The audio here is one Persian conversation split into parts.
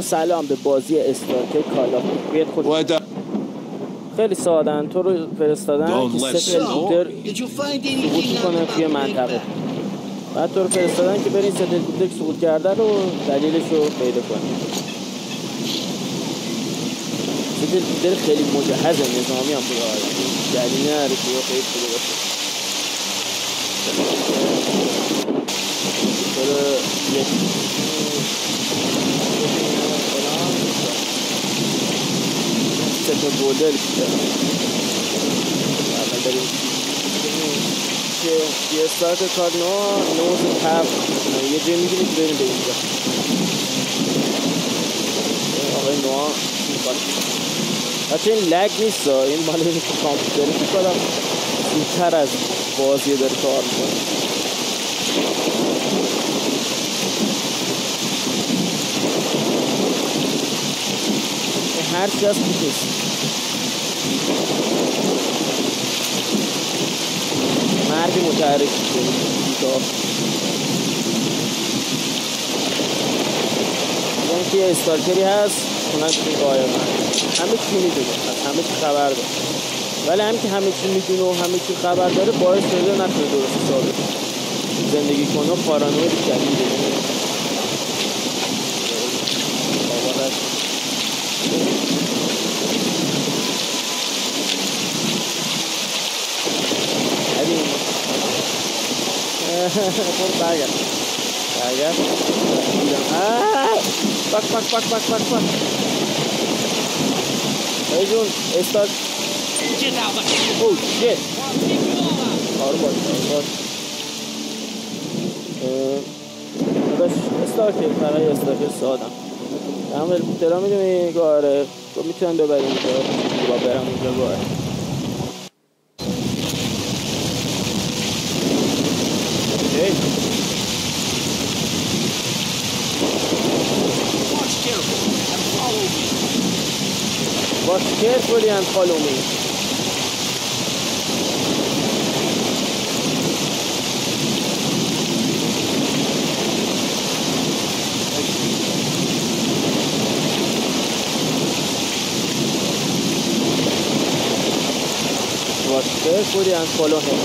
سلام به بازی استارکر کالا. بیاد خوش? خیلی سادن تو رو فرستادن که سه. هلیکوپتر سقوط کنه توی منطقه. بعد تو رو فرستادن که برین سه هلیکوپتر که سقوط کرده رو دلیلش رو پیدا کنی. سه خیلی مجهز نظامی هم بوده آره دلیل نداره که خیلی بوده باشه. یک سه تا بریم. که یه استارت کار نو نوز تب یه جایی می‌گیریم بریم به اینجا. این آقای نوها بچه این لگ نیست. این مال این کامپیوتری فکر کنم زودتر از بازی داره کار می‌کنه. هر چی از نیست مرگ متحرک کنید یعنی که استالکری هست اونم که قایم هست. همه چی می‌دونه. همه چی خبر داره. ولی هم که همه چی می‌دونه و همه چی خبر داره باعث شده نتونه درست ثابت زندگی کنه و پارانوید شدیده ببین برو برگرد برگرد آه! بک بک بک بک بک بک ای جون استارت Get out of او شیت آروم باش آروم باش اه، داداش هم هلیکوپترها می‌دونی که آره تو می‌تونم ببریم اینجا با برم اونجا me. Watch carefully and follow me. Watch carefully and follow him.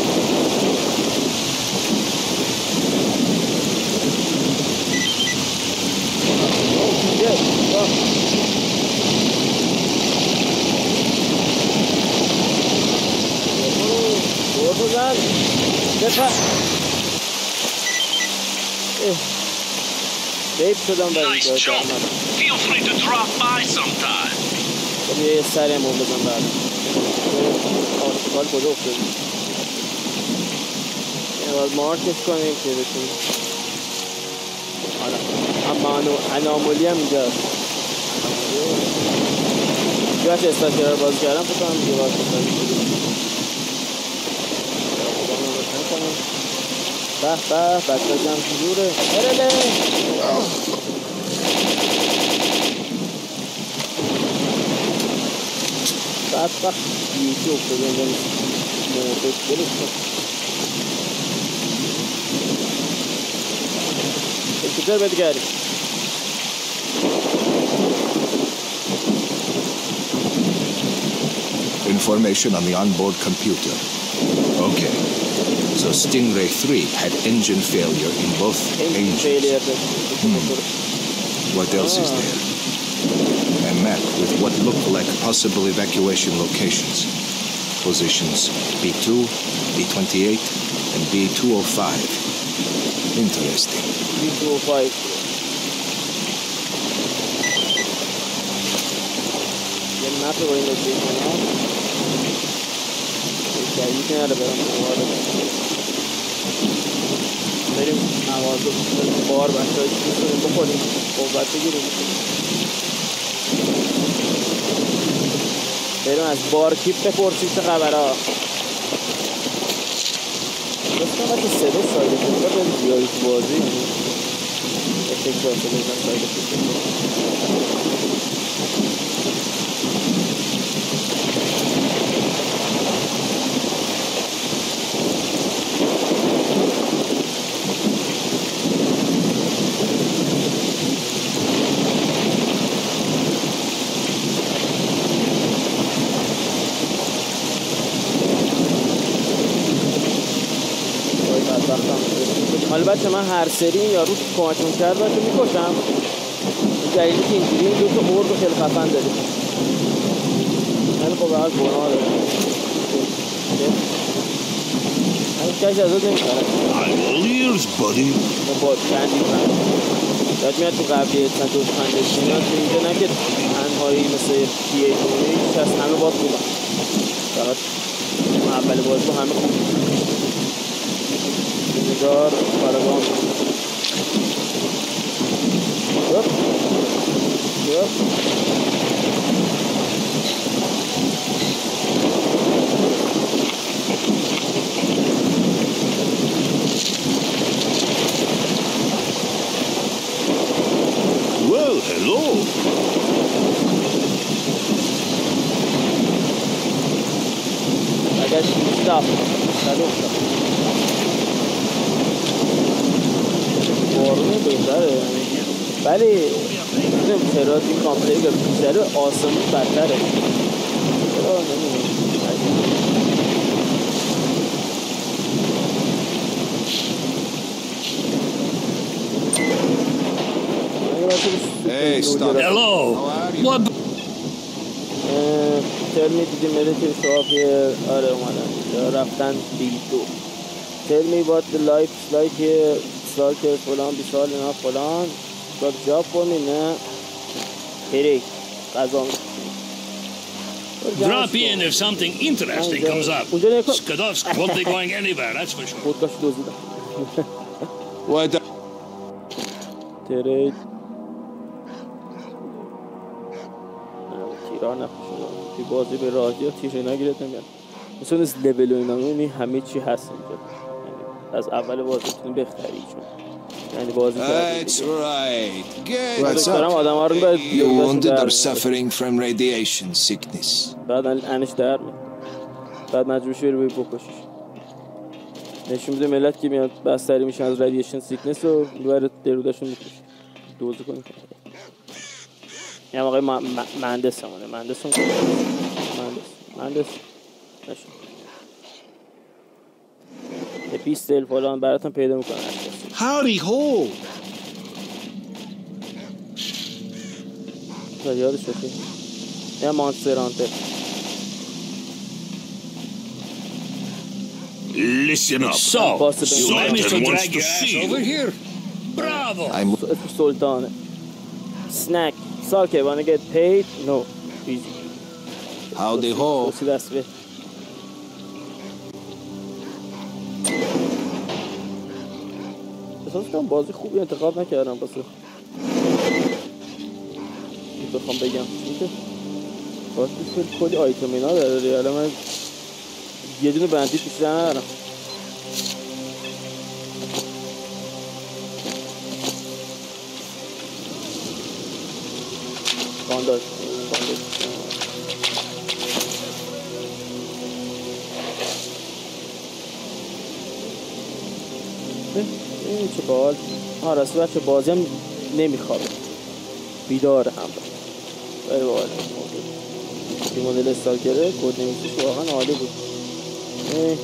Oh, shit. Fuck. برو برو بزن بپر اه. بیب شدم برای Nice اینجا job. درمدم Feel free to drop by sometime. خب یه سری هم آرتیکال کجا افتادی باید مارکش کنیم که بتونیم. حالا اما انو- انامولی هم اینجا هست. یه وقت استاتیرا رو باز کردم فکر کنم دیگه باز بکنیم به به بچه جمع جوره هرله بدبخت Information on the onboard computer. Okay. So Stingray 3 had engine failure in both engine engines. Hmm. What else ah. is there? A map with what looked like possible evacuation locations. Positions B2, B28, and B205. Interesting. بی تو فایف یه مپ با این لوکیشن ها جدید نره برم دوباره بریم مغازه بریم بار بچه های چیز کنیم بخوریم قوت بگیریم بریم از بار کیپ بپرسیم چه خبره. گفتم بچه صدا ساید افکت ها داری بیاری تو بازی. ها صدا بزن ساید البته من هر سری این یارو کمکمون کرد باشه می‌کشم. دلیلی که اینجوری این دو تا مرد خیلی خفن داریم. ولی خب از گناه داره همین کسی ازت buddy. با چندی من یاد میاد تو قبلی سنتوش خندش میاد. تو اینجا نه که تنهایی مثل پی ای دوری هیچ از همه باز بودن. فقط اول بازی همه خوب Vidar Paragon. Yep. Yep. Well, hello. I guess stop. I don't. بارون بهتره یعنی ولی نمی‌دونم چرا این کامپلی که بیشتره آسمون بدتره چرا نمی‌دونم Hey, stop. Hello. What? Tell me did the military show up here آره اومدن اینجا رفتن بی دو Tell me what the life is like here سالکر فلان بی سال اینا فلان. job for me نه هریک غذا. Drop in if something interesting comes up. Skadovsk won't be going anywhere, that's for sure. the ترید تیرا نخوشم توی بازی به راحتی ها تیر اینا گیرت نمیاد مثل نیست لول و اینا همه چی هست اینجا. از اول بازی می‌تونی بخری چون یعنی بازی کردی That's right. من what's up? آدم ها رو باید You wounded در or suffering from radiation sickness? بعد انش در میاد. بعد مجبور شی بری بکشیش. نشون میده ملت که میاد بستری میشن از رادیشن سیکنس و می‌بره درودشون می‌کشه. دوزه کنی. این هم آقای مهندس همونه مهندس هم مهندس. مهندس. نشون. یه پیستل فلان براتون پیدا می‌کنن Howdy ho. یادش بخیر یه مانستر هانتر Listen up. So, Sultan wants drag to see over you. here? Bravo! I'm سلطانه snack ساکه wanna get paid no easy howdy ho. کنم بازی خوبی انتخاب نکردم واسه بخوام بگم. چون که بازی خیلی کلی آیتم اینا داره. الان من یه دونه بندیت بیشتر ندارم. بانداج بانداج چه بال ها راستی بازی هم نمیخوابه. بیداره هم. خیلی باحال این مدل استالکره کد نمیسیش واقعا عالی بود. اه،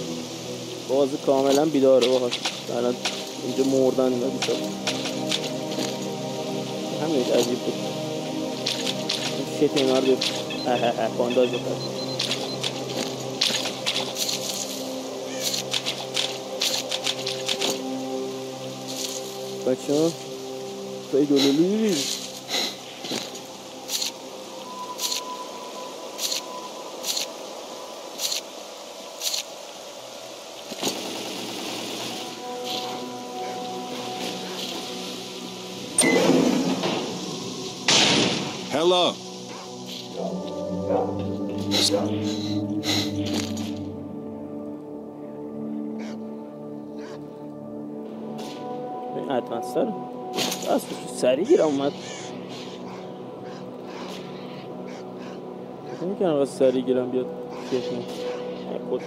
بازی کاملا بیداره باحال الان اینجا مردن اینا بیشتر همین عجیب بود. شت اینا رو به اه اه اه بانداج بکرد بچه ها تو دولولی Hello. این ادوانستر بس سریع گیرم اومد. نمی‌کنم قصد سریع گیرم بیاد نه خودم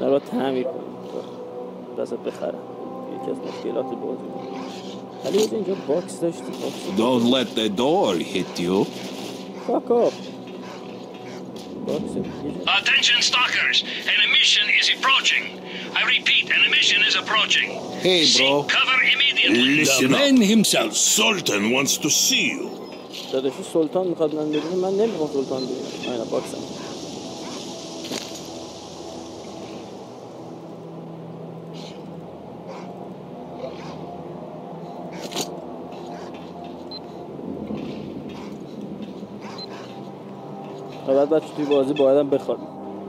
نه باید تعمیر کنیم. دستت بخرم. یکی از مشکلات بازی. ولی از اینجا باکس داشتی؟ Don't let the door hit you. Fuck off. Attention, stalkers! An emission is approaching. I repeat, an emission is approaching. Hey, bro. Seek cover immediately. Listen the man up. himself, Sultan, wants to see you. Sultan kadınların birini ben ne bileyim Sultan diyor. Aynen baksana. و بعد بچه توی بازی بایدم بخواد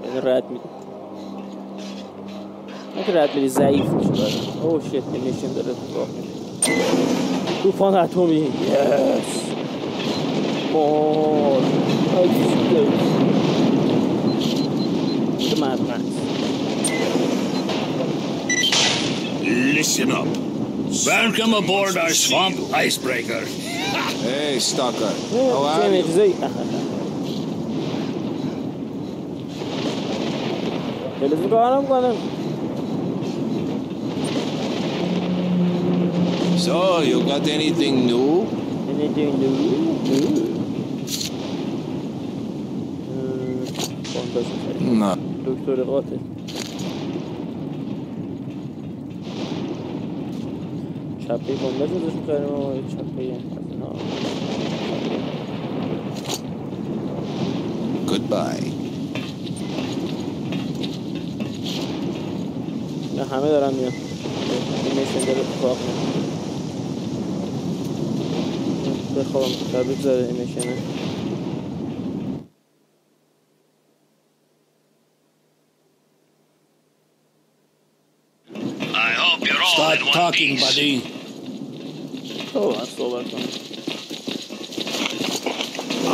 یعنی رد میده نه که رد میدی ضعیف میشه بعد اوه شیت میشین داره اتفاق میفته طوفان اتمی یس Max. Listen up. Welcome aboard our swamp icebreaker. Hey, Stalker. How are you? So, you got anything new? Anything new? No. Luktar det råttigt? Chappi, bombe. Goodbye. همه دارن میان این میشن داره اتفاق میفته. بخوابم تا بگذاره این میشنه I hope you're all Start talking, buddy. تو از صحبت کنم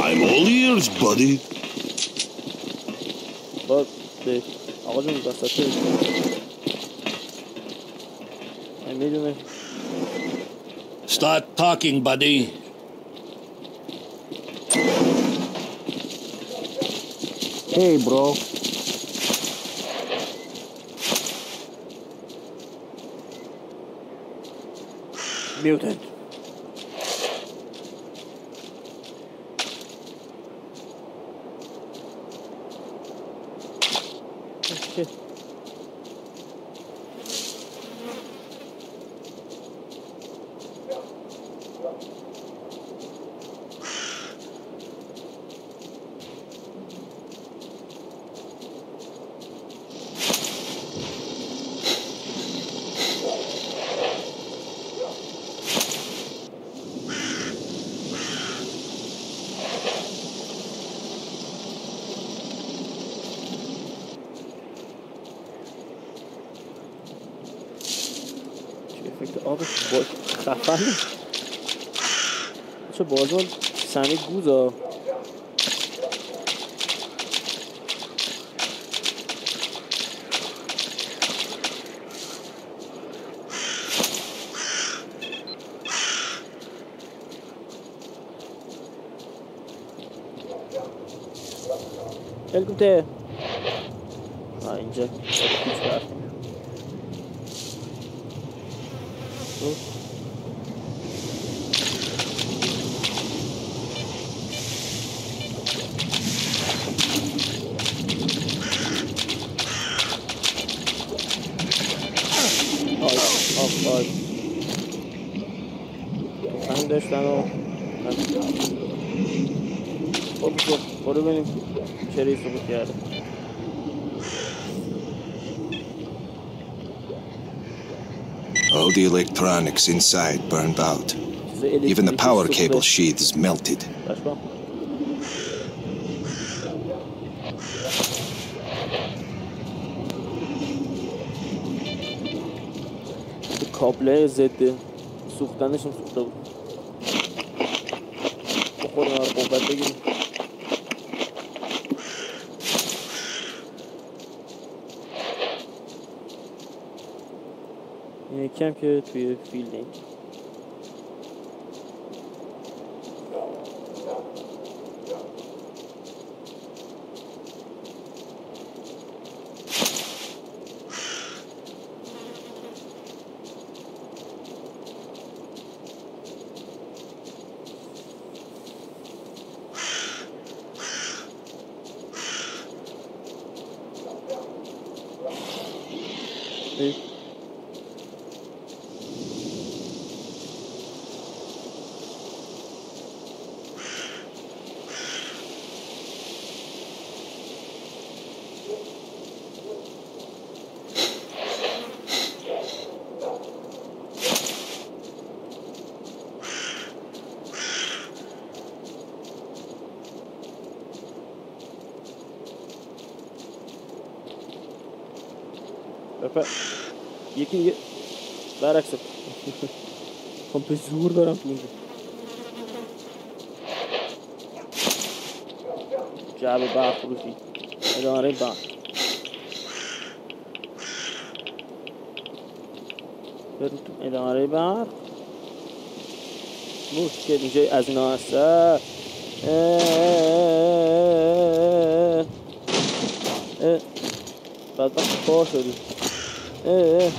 I'm all ears, buddy. به آقا جون وسط من می‌دونه Start talking, buddy. Hey, bro. Mutant. آبش با خفنه چه بازمان سمی گوزا هلیکوپتر آه اینجا هیچ برف تفنگ داشتن و خب برو ببینیم چه ریس رو کرده All the electronics inside burned out. چیز Even the الکتریکی power سوخته. cable sheaths melted. بشکام. کابله ضد سوختنش هم سوخته بود بخوریم رو قوت بگیریم این یکی هم که توی فیلد بپر یکی دیگه برعکس خب به زور برم تو اینجا جعب برق فروشی اداره برق بریم تو اداره برق مشکل اینجا از اینا هست اه. اه. اه. بدبخت پا شدی Yeah, yeah.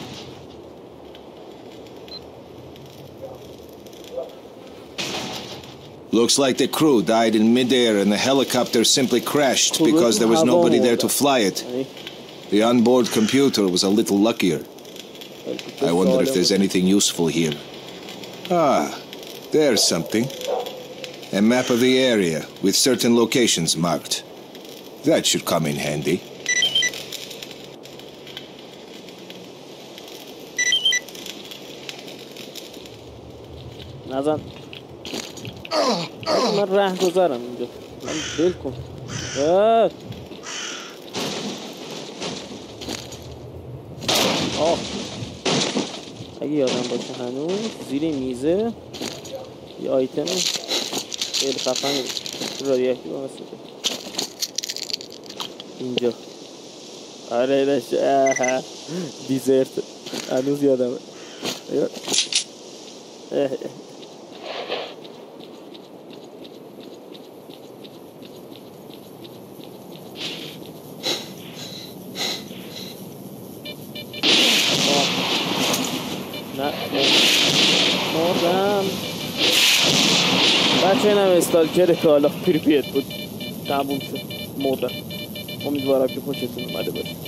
Looks like the crew died in midair and the helicopter simply crashed because there was nobody there to fly it. The onboard computer was a little luckier. I wonder if there's anything useful here. Ah, there's something. A map of the area with certain locations marked. That should come in handy. نزن. من ره گذرم اینجا. من دل کن. آه. اگه یادم باشه هنوز زیر میزه یه آیتم خیلی خفن رادیاکتیو هم هست اینجا. آره داشت دیزرت. هنوز یادمه اه. اه. نه مردم بچه اینم استالکر که حالا پریپیت بود تموم شد مردم امیدوارم که خوشتون اومده باشه